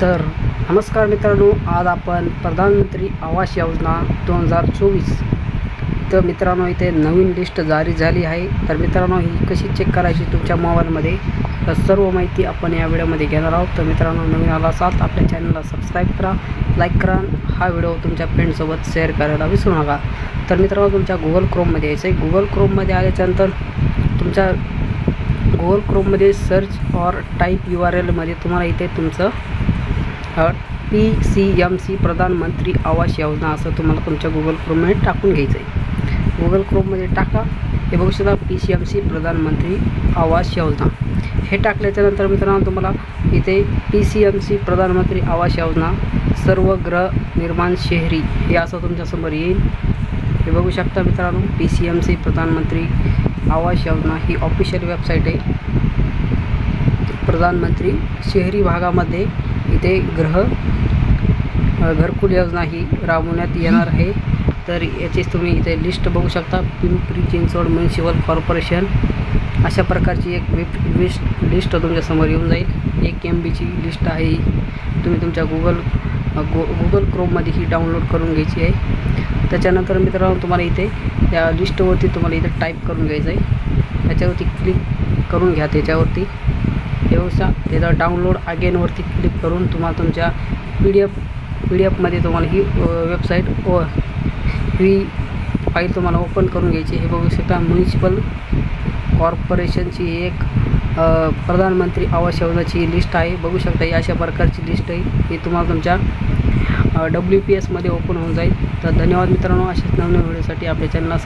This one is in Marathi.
तर नमस्कार मित्रांनो आज आपण प्रधानमंत्री आवास योजना दोन हजार चोवीस तर मित्रांनो इथे नवीन लिस्ट जारी झाली आहे. तर मित्रांनो ही कशी चेक करायची तुमच्या मोबाईलमध्ये? तर सर्व माहिती आपण या व्हिडिओमध्ये घेणार आहोत. तर मित्रांनो नवीन आला असाल आपल्या चॅनलला सबस्क्राईब करा लाईक करा हा व्हिडिओ तुमच्या फ्रेंडसोबत शेअर करायला विसरू नका. तर मित्रांनो तुमच्या गुगल क्रोममध्ये यायचं आहे गुगल क्रोममध्ये आल्याच्यानंतर तुमच्या Google क्रोममध्ये search for type U R एलमध्ये तुम्हाला इथे तुमचं पी सी एम सी प्रधानमंत्री आवास योजना असं तुम्हाला तुमच्या गुगल क्रोममध्ये टाकून घ्यायचं आहे गुगल क्रोममध्ये टाका. हे बघू शकता पी सी एम सी प्रधानमंत्री आवास योजना. हे टाकल्याच्यानंतर मित्रांनो तुम्हाला इथे पी सी एम सी प्रधानमंत्री आवास योजना सर्व गृह निर्माण शहरी हे असं तुमच्यासमोर येईल. हे बघू शकता मित्रांनो पी सी एम सी प्रधानमंत्री आवास योजना ही ऑफिशियल वेबसाईट आहे. प्रधानमंत्री शहरी भागामध्ये इथे ग्रह घरकुल योजना ही राबवण्यात येणार आहे. तर याचीच तुम्ही इथे लिस्ट बघू शकता. पिंपरी चिंचवड म्युन्सिपल कॉर्पोरेशन अशा प्रकारची एक वेब लिस्ट लिस्ट तुमच्यासमोर येऊन जाईल. एक एम बीची लिस्ट आहे तुम्ही तुमच्या गुगल गो गु गुगल क्रोममध्ये ही डाउनलोड करून घ्यायची आहे. त्याच्यानंतर मित्रांनो तुम्हाला इथे या लिस्टवरती तुम्हाला इथे टाईप करून घ्यायचं आहे. त्याच्यावरती क्लिक करून घ्या त्याच्यावरती. व्यवस्था त्याचा डाउनलोड अगेनवरती क्लिक करून तुम्हाला तुमच्या P D F P D एफमध्ये तुम्हाला ही वेबसाईट व ही फाईल तुम्हाला ओपन करून घ्यायची हे बघू शकता म्युन्सिपल कॉर्पोरेशनची एक प्रधानमंत्री आवास योजनाची लिस्ट आहे. बघू शकता ही अशा प्रकारची लिस्ट आहे. ही तुम्हाला तुमच्या डब्ल्यू पी एसमध्ये ओपन होऊन जाईल. तर धन्यवाद मित्रांनो अशाच नवीन व्हिडिओसाठी आपल्या चॅनलला